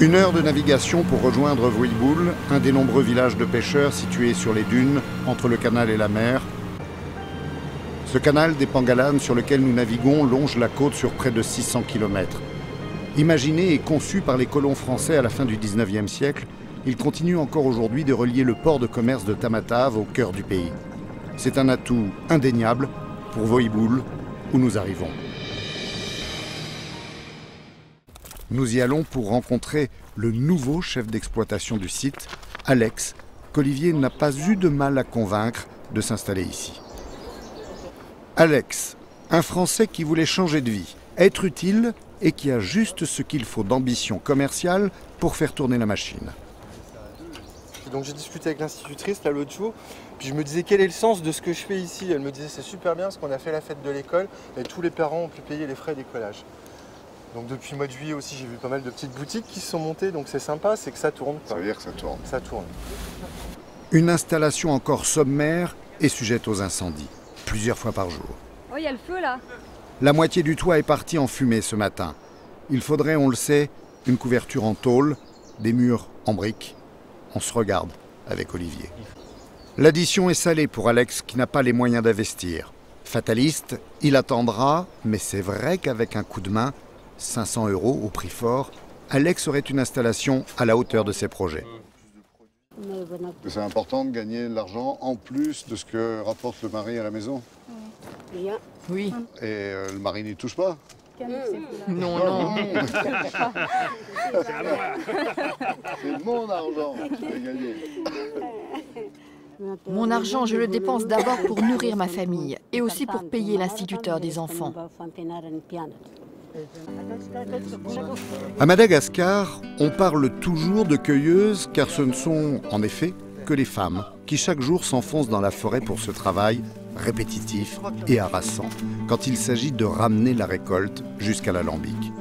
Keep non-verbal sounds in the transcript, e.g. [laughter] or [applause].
Une heure de navigation pour rejoindre Vouiboul, un des nombreux villages de pêcheurs situés sur les dunes entre le canal et la mer. Ce canal des Pangalanes sur lequel nous naviguons longe la côte sur près de 600 km. Imaginé et conçu par les colons français à la fin du 19e siècle, il continue encore aujourd'hui de relier le port de commerce de Tamatave au cœur du pays. C'est un atout indéniable pour Voïboul, où nous arrivons. Nous y allons pour rencontrer le nouveau chef d'exploitation du site, Alex, qu'Olivier n'a pas eu de mal à convaincre de s'installer ici. Alex, un Français qui voulait changer de vie, être utile et qui a juste ce qu'il faut d'ambition commerciale pour faire tourner la machine. Donc j'ai discuté avec l'institutrice là l'autre jour, puis je me disais quel est le sens de ce que je fais ici? Elle me disait c'est super bien parce qu'on a fait la fête de l'école et tous les parents ont pu payer les frais d'écolage. Donc depuis le mois de juillet aussi j'ai vu pas mal de petites boutiques qui se sont montées, donc c'est sympa, c'est que ça tourne. Ça veut dire que ça tourne. Ça tourne. Une installation encore sommaire et sujette aux incendies, plusieurs fois par jour. Oh, il y a le feu là La moitié du toit est partie en fumée ce matin. Il faudrait, on le sait, une couverture en tôle, des murs en briques. On se regarde avec Olivier. L'addition est salée pour Alex qui n'a pas les moyens d'investir. Fataliste, il attendra, mais c'est vrai qu'avec un coup de main, 500 euros au prix fort, Alex aurait une installation à la hauteur de ses projets. C'est important de gagner de l'argent en plus de ce que rapporte le mari à la maison. Oui. Et euh, le mari n'y touche pas. Non, non. [laughs] C'est mon argent que je vais gagner. Mon argent, je le dépense d'abord pour nourrir ma famille et aussi pour payer l'instituteur des enfants. À Madagascar, on parle toujours de cueilleuses car ce ne sont en effet que les femmes qui chaque jour s'enfoncent dans la forêt pour ce travail répétitif et harassant quand il s'agit de ramener la récolte jusqu'à l'alambic.